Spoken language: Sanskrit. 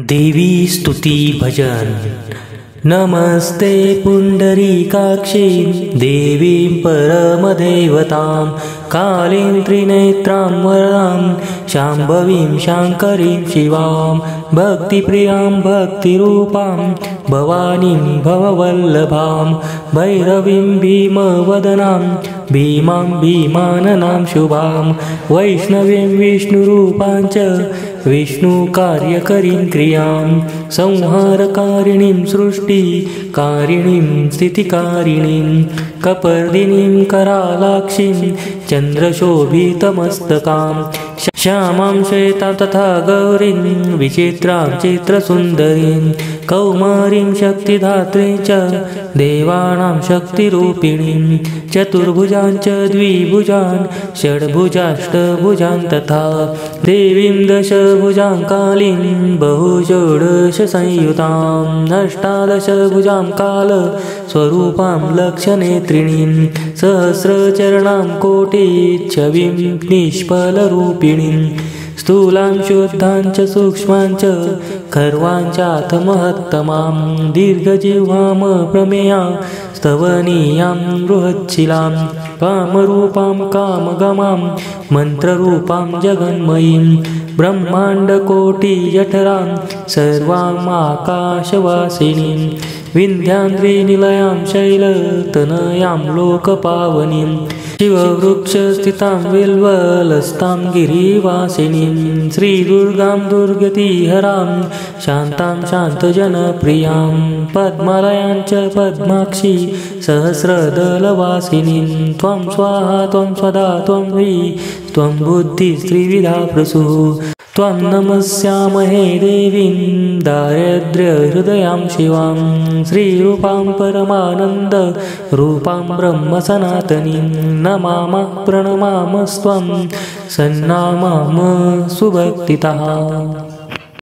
देवी स्तुति भजन। नमस्ते पुण्डरीकाक्षीं देवीं परमदेवतां कालीं त्रिनेत्रां वरदां शाम्भवीं शाङ्करीं शिवां भक्तिप्रियां भक्तिरूपां भवानीं भववल्लभां भैरवीं भीमवदनां भीमां भीमाननां शुभां वैष्णवीं विष्णुरूपां च विष्णुकार्यकरीं क्रियां संहारकारिणीं सृष्टिकारिणीं स्थितिकारिणीं कपर्दिनीं करालाक्षीं चन्द्रशोभितमस्तकां श्यामां श्वेतां तथा गौरीं विचित्रां चित्रसुन्दरीं कौमारीं शक्तिधात्रीं च देवानां शक्तिरूपिणीं चतुर्भुजां च द्विभुजान् षड्भुजाष्टभुजां तथा देवीं दशभुजां कालीं बहुषोडशसंयुताम् अष्टादशभुजां कालस्वरूपां लक्षनेत्रिणीं सहस्रचरणां कोटिच्छविं निष्फलरूपिणीं स्थूलां शुद्धां च सूक्ष्मां च खर्वाञ्चाथ महत्तमां दीर्घजिह्वामप्रमेयां स्तवनीयां बृहच्छिलां कामरूपां कामगमां मन्त्ररूपां जगन्मयीं ब्रह्माण्डकोटिजठरां सर्वामाकाशवासिनीं विन्ध्यान्द्रिनिलयां शैलतनयां लोकपावनीं शिववृक्षस्थितां विल्वलस्तां गिरिवासिनीं श्रीदुर्गां दुर्गतिहरां शान्तां शान्तजनप्रियां पद्मालयां च पद्माक्षी सहस्रदलवासिनीं त्वं स्वाहा त्वं स्वदा त्वं हि त्वं बुद्धिस्त्रिविधा प्रसुः त्वं नमस्यामहे देवीं दारिद्र्यहृदयां शिवां श्रीरूपां परमानन्दरूपां ब्रह्मसनातनीं नमामः प्रणमामस्त्वं सन्नामाम सुभक्तितः